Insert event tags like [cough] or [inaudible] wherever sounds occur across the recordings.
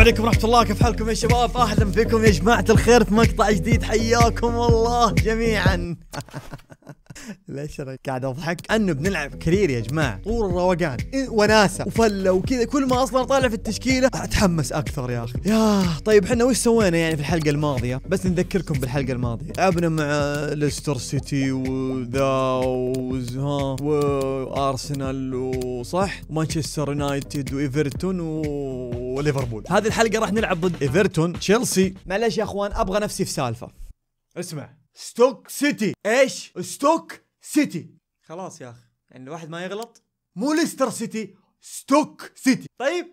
عليكم ورحمة الله. كيف حالكم يا شباب؟ أهلا بكم يا جماعة الخير في مقطع جديد. حياكم الله جميعا. [laughs] ليش أنا قاعد أضحك؟ أنه بنلعب career يا جماعة. طور الروقان. وناسة. وفلة وكذا. كل ما أصلا طالع في التشكيلة. أتحمس أكثر يا أخي. يا طيب إحنا وش سوينا يعني في الحلقة الماضية؟ بس نذكركم بالحلقة الماضية. لعبنا مع ليستر سيتي وذا وز- ها وأرسنال وصح؟ ومانشستر يونايتد وإيفرتون و- وليفربول. هذه الحلقة راح نلعب ضد إيفرتون تشيلسي. معلش يا أخوان أبغى نفسي في سالفة. اسمع. ستوك سيتي. إيش؟ ستوك سيتي. خلاص يا أخي يعني الواحد ما يغلط. مو ليستر سيتي ستوك سيتي. طيب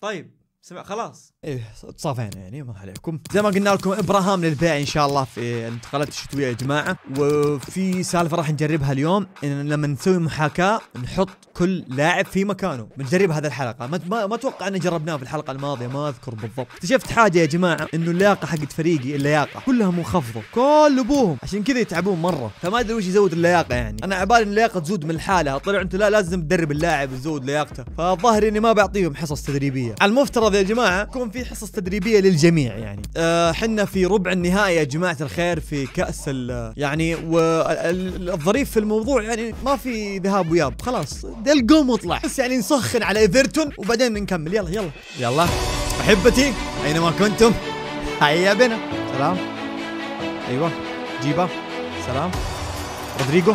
طيب. سمع خلاص. إيه تصافينا يعني ما عليكم. زي ما قلنا لكم إبراهام للبيع إن شاء الله في الانتقالات الشتوية يا جماعة. وفي سالفة راح نجربها اليوم إن لما نسوي محاكاة نحط كل لاعب في مكانه. بنجرب هذا الحلقة. ما ما, أتوقع إن جربناه في الحلقة الماضية ما أذكر بالضبط. اكتشفت حاجة يا جماعة إنه اللياقة حقت فريقي اللياقة كلها منخفضه كل ابوهم عشان كذا يتعبون مرة. فما أدري وش يزود اللياقة يعني. أنا عبالي إن اللياقة تزود من حالها طلع أنتم لا لازم تدرب اللاعب تزود لياقته. فالظاهر إني ما بعطيهم حصص تدريبية. على المفترض يا جماعة؟ يكون في حصص تدريبية للجميع يعني. آه حنا في ربع النهائي يا جماعة الخير في كأس ال- يعني والظريف في الموضوع يعني ما في ذهاب وياب. خلاص دلقوم واطلع بس يعني نسخن على إيفرتون وبعدين نكمل. يلا يلا. يلا. أحبتي أينما كنتم. هيا بنا. سلام. أيوه. جيبه سلام. رودريجو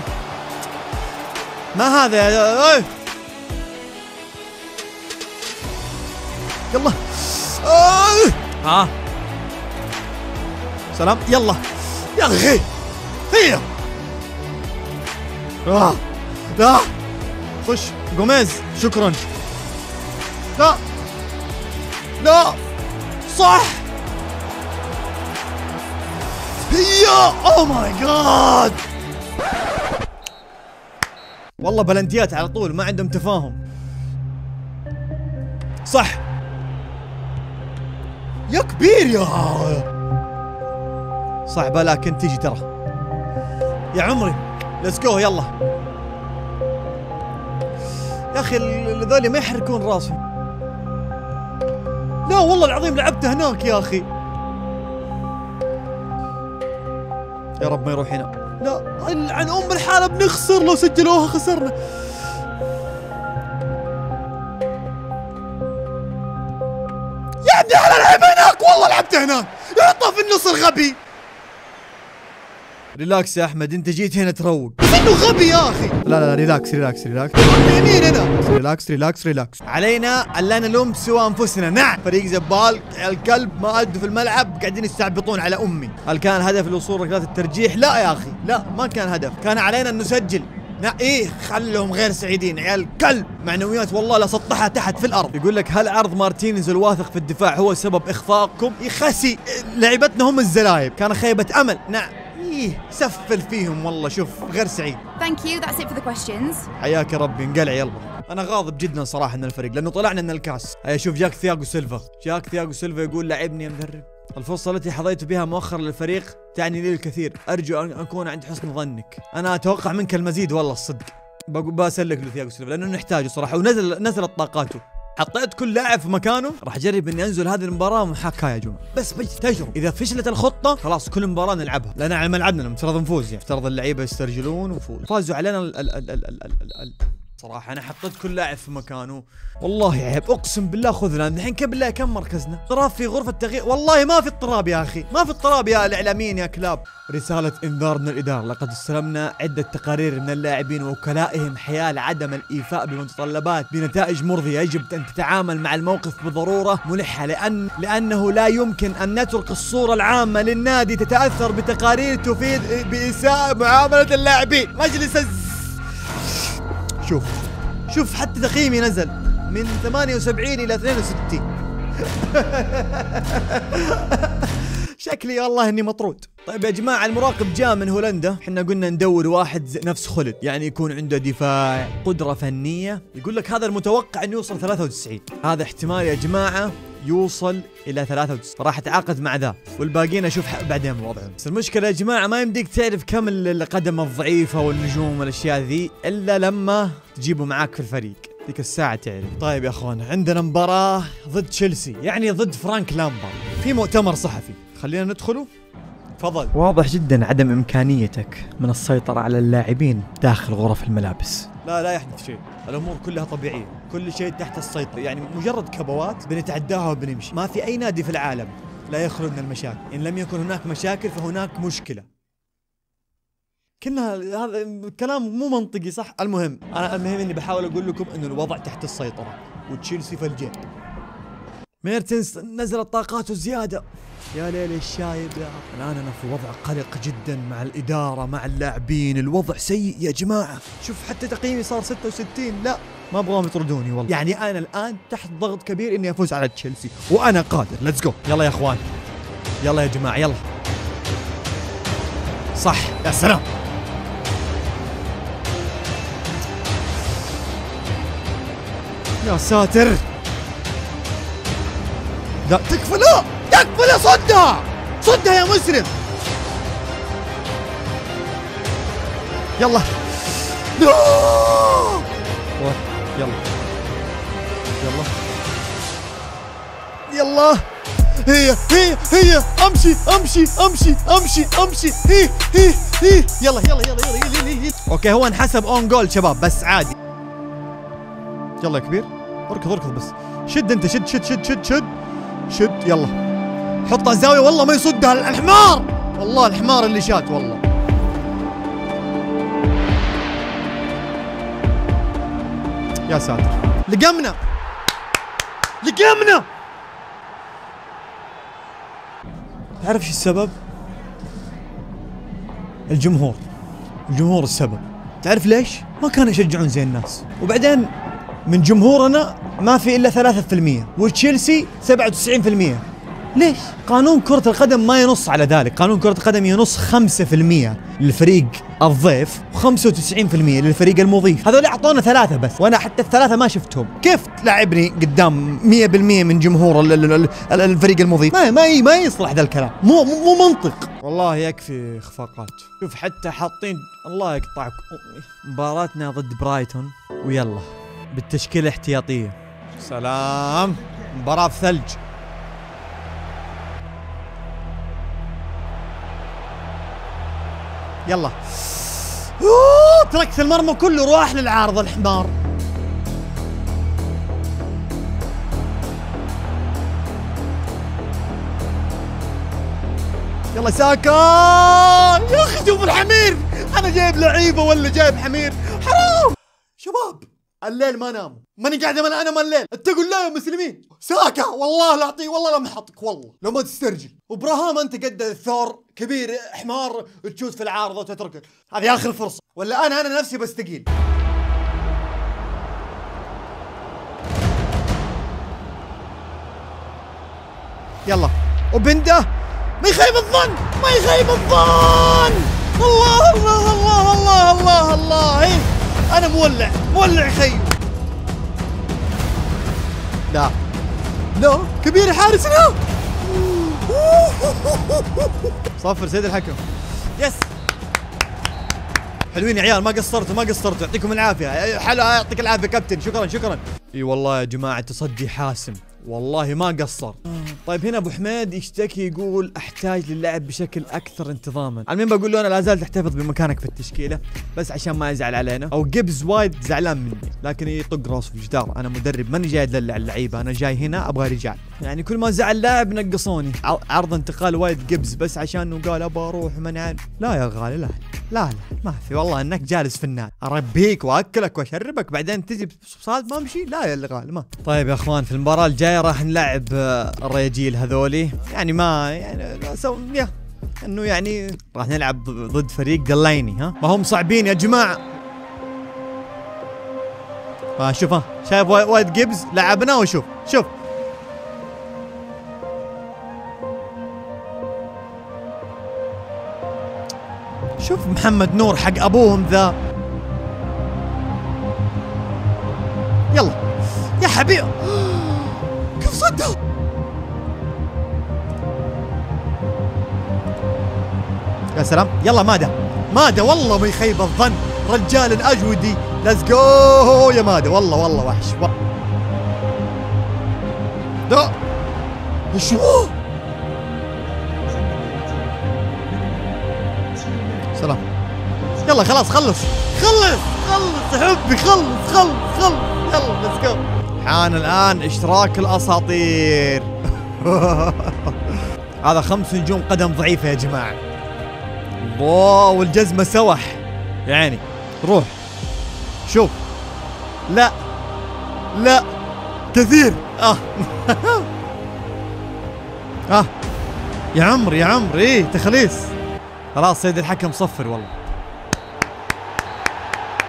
ما هذا؟ يا يلا. آه. ها؟ سلام. يلا. يا أخي. هي آه. لا خش جوميز. شكرا. لا. لا. صح. هي اوه ماي جاد والله بلنتيات على طول ما عندهم تفاهم. صح. يا كبير يا صعبة لكن تيجي ترى. يا عمري ليتس جو يلا. يا أخي ذولي ما يحركون راسهم. لا والله العظيم لعبت هناك يا أخي. يا رب ما يروح هنا. لا عن أم الحالة بنخسر لو سجلوها خسرنا. والله لعبت هناك يحطها في النص الغبي. relax يا أحمد أنت جيت هنا تروق. بس إنه غبي يا أخي. لا لا relax relax relax يمين هنا. relax relax relax علينا الا نلوم سوى أنفسنا. نعم. فريق زبال الكلب ما أدوا في الملعب قاعدين يستعبطون على أمي. هل كان هدف الوصول ركلات الترجيح؟ لا يا أخي لا ما كان هدف. كان علينا أن نسجل. إيه خلهم غير سعيدين عيال كلب معنويات والله لا سطحها تحت في الأرض. يقول لك هل عرض مارتينيز الواثق في الدفاع هو سبب إخفاقكم؟ يخسي لعبتنا هم الزلايب. كان خيبة أمل. نعم. إيه سفل فيهم والله شوف غير سعيد. Thank you. That's it for the questions. حياك يا ربي انقلع يلا. أنا غاضب جدا صراحة من الفريق لأنه طلعنا من الكاس. شوف جاك ثياغو سيلفا. جاك ثياغو سيلفا يقول لعبني يا مدرب الفرصة التي حظيت بها مؤخرا للفريق تعني لي الكثير. أرجو أن أكون عند حسن ظنك. أنا أتوقع منك المزيد والله الصدق. بسلك لثياغو سيلفا لأنه نحتاجه صراحة ونزل نزلت طاقاته. حطيت كل لاعب في مكانه. راح أجرب إني أنزل هذه المباراة محاكاه يا جماعة. بس تجربه إذا فشلت الخطة خلاص كل مباراة نلعبها. لأن على ملعبنا المفترض نفوز يعني. افترض اللعيبة يسترجلون ونفوز فازوا علينا ال ال ال ال ال ال ال صراحة أنا حطيت كل لاعب في مكانه. والله عيب أقسم بالله خذنا الحين كم بالله كم مركزنا؟ اضطراب في غرفة تغيير. والله ما في اضطراب يا أخي. ما في اضطراب يا الإعلاميين يا كلاب. رسالة إنذار من الإدارة. لقد استلمنا عدة تقارير من اللاعبين ووكلائهم حيال عدم الإيفاء بمتطلبات. بنتائج مرضية يجب أن تتعامل مع الموقف بضرورة ملحة لأن لأنه لا يمكن أن نترك الصورة العامة للنادي تتأثر بتقارير تفيد بإساءة معاملة اللاعبين. مجلس الز... شوف. شوف حتى تقييمي نزل من 78 إلى 62 [laughs] شكلي والله إني مطرود. طيب يا جماعة المراقب جاء من هولندا. إحنا قلنا ندور واحد نفس خلد يعني يكون عنده دفاع قدرة فنية. يقول لك هذا المتوقع إنه يوصل 93 هذا احتمال يا جماعة. يوصل إلى 93 فراح أتعاقد مع ذا والباقيين أشوف بعدين وضعهم. بس المشكلة يا جماعة ما يمديك تعرف كم ال- القدم الضعيفة والنجوم والأشياء ذي إلا لما تجيبه معاك في الفريق. ذيك الساعة تعرف. طيب يا أخوان عندنا مباراة ضد تشيلسي يعني ضد فرانك لامبارد. في مؤتمر صحفي. خلينا ندخله تفضل. واضح جدا عدم إمكانيتك من السيطرة على اللاعبين داخل غرف الملابس. لا لا يحدث شيء. الأمور كلها طبيعية. كل شيء تحت السيطرة. يعني مجرد كبوات بنتعداها وبنمشي. ما في أي نادي في العالم لا يخلو من المشاكل. إن لم يكن هناك مشاكل فهناك مشكلة. كنا هذا كلام مو منطقي صح؟ المهم أنا المهم إني بحاول أقول لكم إنه الوضع تحت السيطرة. وتشيلسي في الجيب. ميرتنس نزل طاقاته زيادة. يا ليل الشايب يا الآن أنا في وضع قلق جدا مع الإدارة مع اللاعبين. الوضع سيء يا جماعة. شوف حتى تقييمي صار 66 لا. ما أبغاهم يطردوني والله. يعني أنا الآن تحت ضغط كبير إني أفوز على تشيلسي. وأنا قادر. let's go يلا يا إخوان. يلا يا جماعة. يلا. صح. يا سلام. يا ساتر. لا تكفى لا تكفى لا صدها صدها يا مسلم. يلا. لا. يلا. يلا. يلا. هي هي هي. أمشي أمشي أمشي أمشي أمشي. هي هي هي. يلا يلا يلا يلا يلا, يلا, يلا. okay هو انحسب own goal شباب بس عادي. يلا يا كبير. اركض اركض بس. شد أنت شد شد شد شد شد. شد يلا. حطها زاوية والله ما يصدها الحمار والله الحمار اللي شات والله. يا ساتر. لقمنا. لقمنا. تعرف شو السبب؟ الجمهور. الجمهور السبب. تعرف ليش؟ ما كانوا يشجعون زي الناس. وبعدين من جمهورنا ما في إلا 3% وتشيلسي 97% ليش؟ قانون كرة القدم ما ينص على ذلك، قانون كرة القدم ينص 5% للفريق الضيف و95% للفريق المضيف، هذول أعطونا ثلاثة بس، وأنا حتى الثلاثة ما شفتهم، كيف تلعبني قدام 100% من جمهور الفريق المضيف؟ ما ما ما يصلح ذا الكلام، مو مو منطق. والله يكفي اخفاقات، شوف حتى حاطين الله يقطعك. مباراتنا ضد برايتون. ويلا بالتشكيلة الاحتياطية سلام. مباراة في ثلج. يلا. تركت المرمى كله راح للعارضة الحمار. يلا ساكا يا أخي شوف الحمير. أنا جايب لعيبة ولا جايب حمير؟ حرام. شباب. الليل ما نام ماني قاعد أنا انام الليل. اتقوا الله يا مسلمين. ساكا. والله لا أعطيه. والله لا محطك. والله. لو ما تسترجل. وابراهام أنت قد الثور كبير حمار تشوت في العارضه وتتركه هذه آخر فرصة. ولا أنا أنا نفسي بستقيل. يلا. وبنده ما يخيب الظن. ما يخيب الظن. الله الله الله الله الله الله؟ أنا مولع مولع خيو لا. لا كبير حارسنا صفر سيد الحكم. يس. حلوين يا عيال ما قصرتوا ما قصرتوا. يعطيكم العافية. حلو يعطيك العافية كابتن. شكرا شكرا. إي والله يا جماعة تصدي حاسم. والله ما قصر. طيب هنا أبو حميد يشتكي يقول أحتاج للعب بشكل أكثر انتظاما. المهم بقول له أنا لا زال تحتفظ بمكانك في التشكيلة بس عشان ما يزعل علينا. أو جيبز وايد زعلان مني لكن يطق راسه في الجدار أنا مدرب ماني جاي ادلع اللعيبة. أنا جاي هنا أبغى رجال. يعني كل ما زعل لاعب نقصوني. عرض انتقال وايد جيبز بس عشان قال أبغى أروح من عن لا يا غالي لا لا لا ما في. والله إنك جالس في النادي. أربيك وأكلك وأشربك بعدين تجي بصاد ما أمشي؟ لا يا الغالي ما. طيب يا إخوان في المباراة الجاية راح نلعب آه، الرياجيل هذولي. يعني ما يعني يا إنه يعني راح نلعب ضد فريق قليني ها؟ ما هم صعبين يا جماعة. ها شوف ها شايف وايد جيبز؟ لعبناه وشوف شوف. شوف محمد نور حق أبوهم ذا. يلا. يا حبيبي يا سلام. يلا مادة. مادي والله ما يخيب الظن. رجال الأجودي. let's go يا مادي والله والله وحش. و... إيش هو؟ سلام. يلا خلاص خلص. خلص خلص. حبي خلص خلص خلص. يلا let's go حان الآن إشتراك الأساطير. [laughs] هذا خمس نجوم قدم ضعيفة يا جماعة. الله والجزمة سوح. يا عيني روح. شوف. لا. لا. كثير. آه. [laughs] آه. يا عمرو يا عمرو إيه تخليص. خلاص سيد الحكم صفر والله.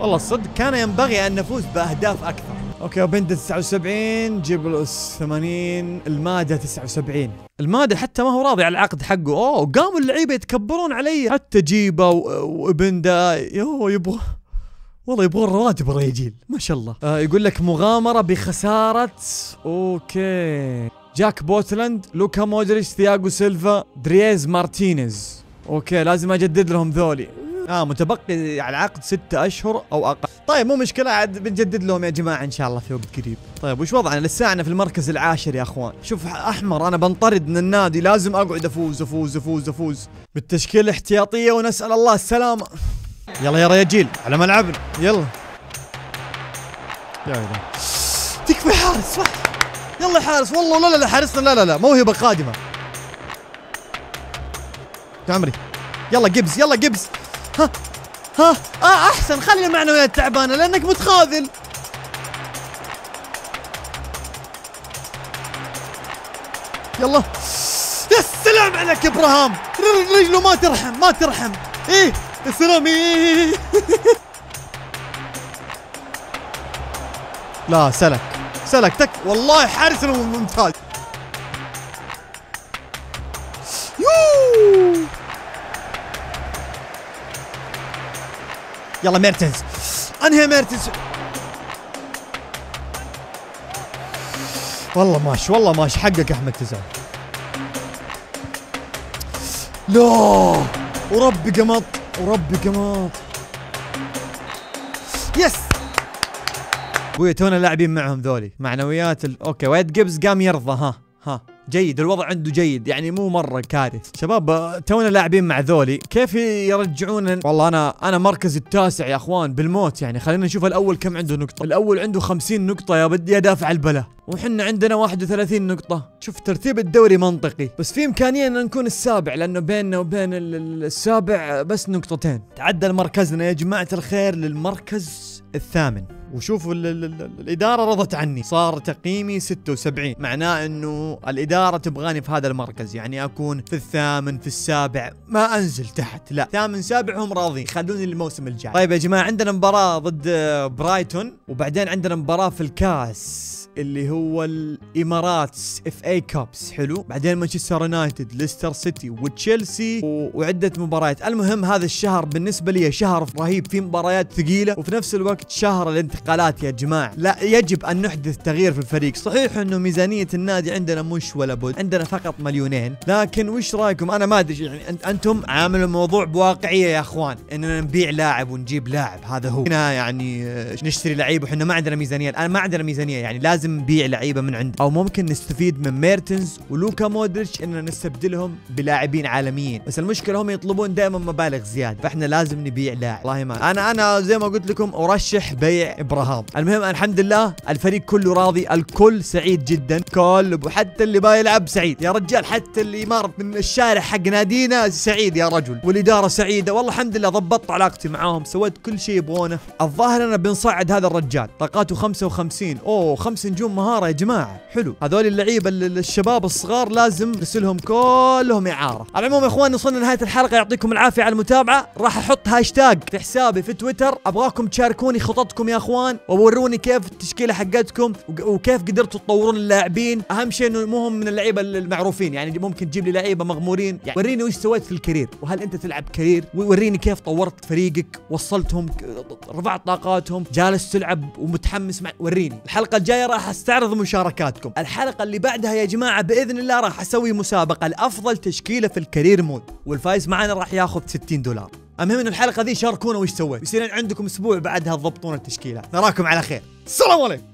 والله الصدق كان ينبغي أن نفوز بأهداف أكثر. أوكي وبندا 79 جبلس 80 المادة 79 المادة حتى ما هو راضي على العقد حقه. أوه قاموا اللعيبة يتكبرون علي حتى جيبه وابندا يو يبغى والله يبغون رواتب الرجال ما شاء الله. آه يقول لك مغامرة بخسارة. okay. جاك بوتلاند لوكا مودريتش ثياغو سيلفا دريس ميرتنز. okay لازم أجدد لهم ذولي. آه متبقي على العقد ستة أشهر أو أقل. طيب مو مشكلة عاد بنجدد لهم يا جماعة إن شاء الله في وقت قريب. طيب وش وضعنا؟ لساعنا في المركز العاشر يا أخوان. شوف أحمر أنا بنطرد من النادي لازم أقعد أفوز أفوز أفوز أفوز. بالتشكيلة الاحتياطية ونسأل الله السلامه يلا يا رياجيل على ملعبنا يلا. يا إلهي. تكفي حارس صح. يلا حارس والله لا لا لا حارسنا لا لا لا موهبه قادمه عمري. يلا جبس يلا جبس ها ها آه أحسن. خلي المعنويات تعبانة لأنك متخاذل. يلا. يا سلام عليك إبراهام. رجله ما ترحم ما ترحم. إيه يا سلام إيه. لا سلك. سلك تك. والله حارس ممتاز يلا ميرتنز انهي ميرتنز والله ماشي والله ماشي. حقك أحمد تزعل لا وربي قمط وربي قمط. yes! أبوي تونا لاعبين معهم ذولي. معنويات ال... okay وايد جيبز قام يرضى ها ها. جيد الوضع عنده جيد يعني مو مرة كارثي. شباب تونا لاعبين مع ذولي كيف يرجعون؟ والله أنا أنا مركز التاسع يا أخوان بالموت يعني. خلينا نشوف الأول كم عنده نقطة. الأول عنده 50 نقطة يا ربي ادفع البلا. وحنا عندنا 31 نقطة، شوف ترتيب الدوري منطقي، بس في إمكانية أن نكون السابع لأنه بيننا وبين ال- ال- السابع بس نقطتين. تعدل مركزنا يا جماعة الخير للمركز الثامن. وشوفوا ال ال ال الإدارة رضت عني. صار تقييمي 76 معناه أنه الإدارة تبغاني في هذا المركز. يعني أكون في الثامن في السابع. ما أنزل تحت لا. ثامن سابع هم راضين خلوني الموسم الجاي. طيب يا جماعة عندنا مباراة ضد برايتون وبعدين عندنا مباراة في الكاس. اللي هو الامارات FA Cup حلو. بعدين مانشستر يونايتد ليستر سيتي وتشيلسي وعدة مباريات. المهم هذا الشهر بالنسبة لي شهر رهيب. فيه مباريات ثقيلة وفي نفس الوقت شهر الانتقالات يا جماعة. لا يجب أن نحدث تغيير في الفريق. صحيح إنه ميزانية النادي عندنا مش ولا بد. عندنا فقط مليونين. لكن وش رأيكم؟ أنا ما أدري. يعني أنتم عاملوا الموضوع بواقعية يا أخوان. اننا نبيع لاعب ونجيب لاعب. هذا هو. هنا يعني آه، نشتري لعيبه وحنا ما عندنا ميزانية. الآن ما عندنا ميزانية. يعني لازم نبيع لعيبة من عند أو ممكن نستفيد من ميرتنز ولوكا مودريتش إننا نستبدلهم بلاعبين عالميين. بس المشكلة هم يطلبون دائما مبالغ زيادة فإحنا لازم نبيع لاعب. والله ما أنا أنا زي ما قلت لكم أرشح بيع إبراهام. المهم الحمد لله الفريق كله راضي الكل سعيد جدا. كل وحتى اللي ما يلعب سعيد. يا رجال حتى اللي مار من الشارع حق نادينا سعيد يا رجل. والإدارة سعيدة. والله الحمد لله ضبطت علاقتي معاهم سويت كل شيء يبغونه. الظاهر أنا بنصعد هذا الرجال. طاقاته 55 أوه خمس نجوم مهارة يا جماعة. حلو. هذول اللعيبة ال- الشباب الصغار لازم نرسلهم كلهم اعاره على العموم يا اخوان وصلنا لنهاية الحلقة. يعطيكم العافية على المتابعة. راح أحط هاشتاج في حسابي في تويتر. ابغاكم تشاركوني خططكم يا اخوان ووروني كيف التشكيلة حقتكم وكيف قدرتوا تطورون اللاعبين. اهم شيء إنه مو هم من اللعيبة المعروفين. يعني ممكن تجيب لي لعيبة مغمورين. يعني وريني وش سويت في ال career وهل انت تلعب career؟ ووريني كيف طورت فريقك وصلتهم رفعت طاقاتهم جالس تلعب ومتحمس مع وريني. الحلقة الجاية راح أستعرض مشاركاتكم. الحلقة اللي بعدها يا جماعة بإذن الله راح أسوي مسابقة لأفضل تشكيلة في ال career mode. والفايز معنا راح ياخذ 60 دولار. المهم انه الحلقة ذي شاركونا وش سويت؟ يصير عندكم أسبوع بعدها تضبطون التشكيلات. نراكم على خير. السلام عليكم.